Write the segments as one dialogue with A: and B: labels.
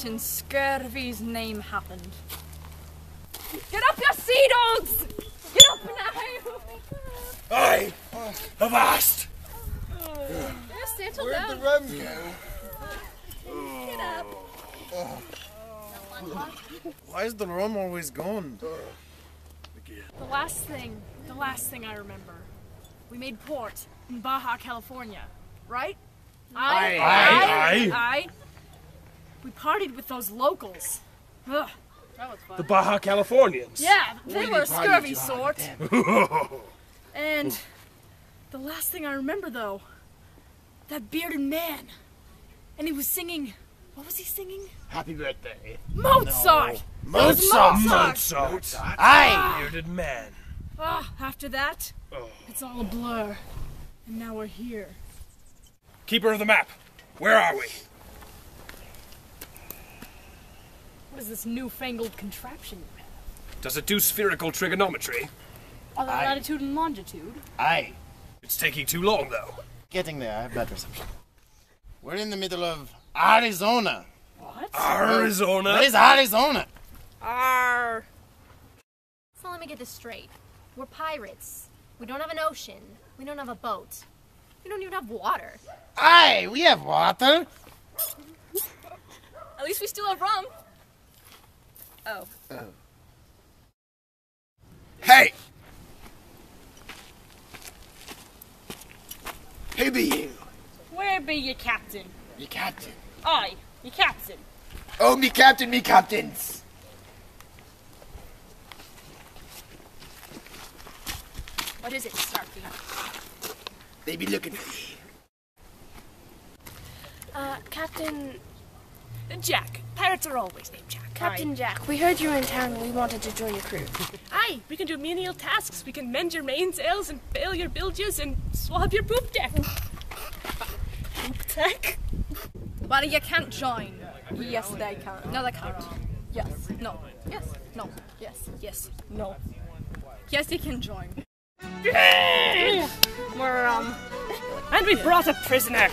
A: Scurvy's name happened. Get up, your sea dogs! Get up now!
B: Aye! Avast!
A: Just settle
C: Where'd
A: down.
C: the rum go?
A: Get up.
C: Why is the rum always gone?
A: The last thing, the last thing I remember, we made port in Baja California, right?
B: Aye.
A: I,
B: Aye.
A: I, I. We partied with those locals. Ugh, that was fun.
B: The Baja Californians.
A: Yeah, they
C: We
A: were a scurvy
C: hard
A: sort. And the last thing I remember, though, that bearded man, and he was singing. What was he singing?
C: Happy birthday.
A: Mozart.
C: Mozart!
A: Mozart.
B: Mozart.
C: Aye!
B: Bearded man.
A: Ah, after that,
B: Oh.
A: it's all a blur, and now we're here.
B: Keeper of the map. Where are we?
A: What is this newfangled contraption you have?
B: Does it do spherical trigonometry?
A: Are there
C: Aye.
A: latitude and longitude?
C: Aye.
B: It's taking too long, though.
C: Getting there, I have bad reception. We're in the middle of Arizona.
A: What?
B: Arizona.
C: What is Arizona?
A: Arr.
D: So let me get this straight. We're pirates. We don't have an ocean. We don't have a boat. We don't even have water.
C: Aye, we have water.
A: At least we still have rum. Oh.
B: Hey!
C: Who be you?
A: Where be your captain?
C: Your captain.
A: I, your captain.
C: Oh, me captain, me captains.
A: What is it, Starkey?
C: They be looking for you.
E: Uh, Captain
A: Jack. Pirates are always named Jack.
E: Captain Jack, we heard you were in town and we wanted to join your crew.
F: Aye, we can do menial tasks. We can mend your mainsails and bail your bilges and swab your poop deck. poop deck?
A: But you can't join. Yes, they can. No, they can't. Yes. No. Yes. No. Yes. Yes. No. Yes, you can join.
F: We're, um. And we brought a prisoner.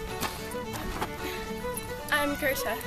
E: I'm Gerta.